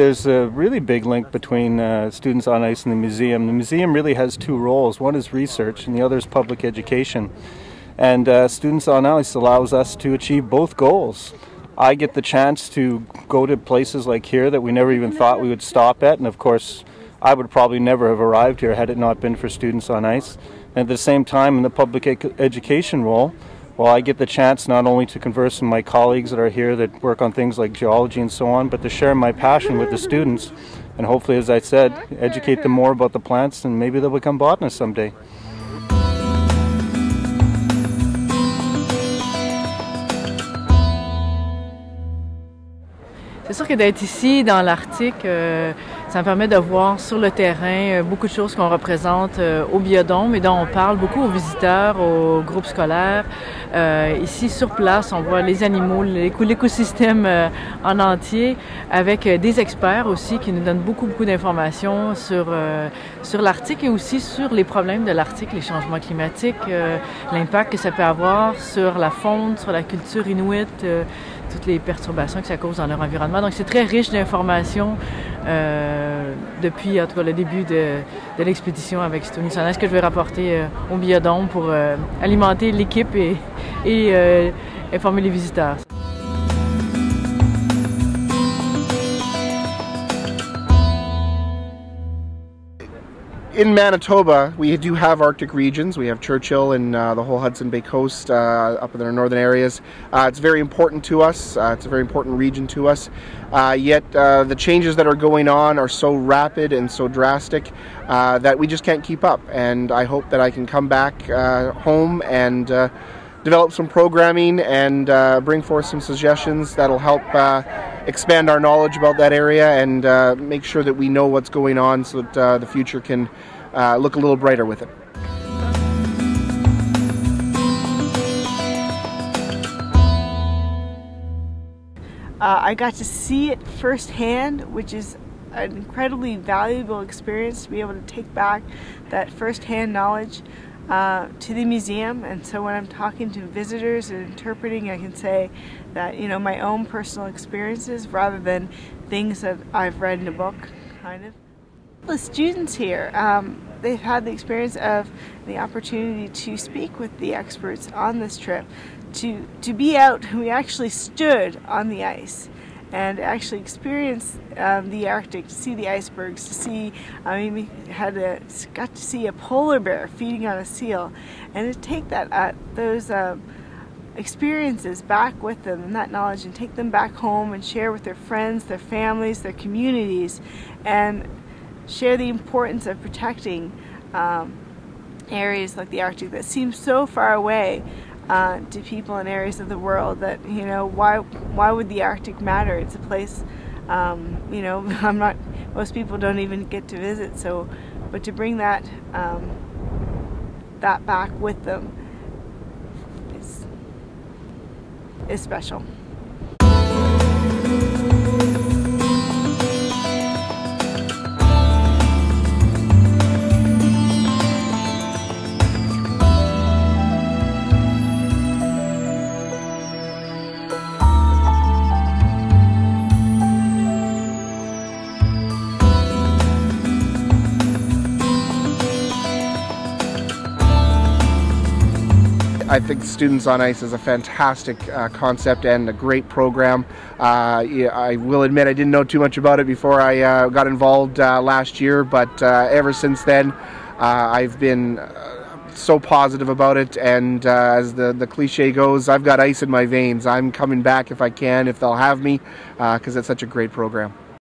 There's a really big link between uh, Students on Ice and the museum. The museum really has two roles. One is research and the other is public education. And uh, Students on Ice allows us to achieve both goals. I get the chance to go to places like here that we never even thought we would stop at, and of course, I would probably never have arrived here had it not been for Students on Ice. And at the same time, in the public education role, well, I get the chance not only to converse with my colleagues that are here that work on things like geology and so on, but to share my passion with the students and hopefully, as I said, educate them more about the plants and maybe they'll become botanists someday. C'est sûr que d'être ici dans l'Arctique, euh, ça me permet de voir sur le terrain euh, beaucoup de choses qu'on représente euh, au biodôme et dont on parle beaucoup aux visiteurs, aux groupes scolaires. ici, sur place, on voit les animaux, l'écosystème en entier, avec des experts aussi qui nous donnent beaucoup, beaucoup d'informations sur, sur l'Arctique et aussi sur les problèmes de l'Arctique, les changements climatiques, l'impact que ça peut avoir sur la faune, sur la culture inuite toutes les perturbations que ça cause dans leur environnement. Donc c'est très riche d'informations euh, depuis en tout le début de, l'expédition avec Stony ce que je vais rapporter euh, au biodôme pour euh, alimenter l'équipe et, et euh, informer les visiteurs. In Manitoba, we do have Arctic regions. We have Churchill and uh, the whole Hudson Bay coast uh, up in the northern areas. Uh, it's very important to us. Uh, it's a very important region to us. Uh, yet uh, the changes that are going on are so rapid and so drastic that we just can't keep up. And I hope that I can come back home and develop some programming and bring forth some suggestions that'll help expand our knowledge about that area and uh, make sure that we know what's going on so that uh, the future can uh, look a little brighter with it. Uh, I got to see it firsthand, which is an incredibly valuable experience to be able to take back that firsthand knowledge uh, to the museum. And so when I'm talking to visitors and interpreting, I can say that, you know, my own personal experiences rather than things that I've read in a book, kind of. The students here, um, they've had the experience of the opportunity to speak with the experts on this trip, to, to be out, we actually stood on the ice and actually experience um, the Arctic, to see the icebergs, to see, I mean, we had a, got to see a polar bear feeding on a seal, and to take that, uh, those um, experiences back with them and that knowledge and take them back home and share with their friends, their families, their communities, and share the importance of protecting um, areas like the Arctic that seem so far away uh, to people in areas of the world that you know why why would the Arctic matter? It's a place um, you know I'm not most people don't even get to visit so but to bring that um, that back with them is is special. I think Students on Ice is a fantastic uh, concept and a great program. Uh, I will admit I didn't know too much about it before I uh, got involved uh, last year, but uh, ever since then uh, I've been so positive about it and as the, the cliche goes, I've got ice in my veins. I'm coming back if I can, if they'll have me, because it's such a great program.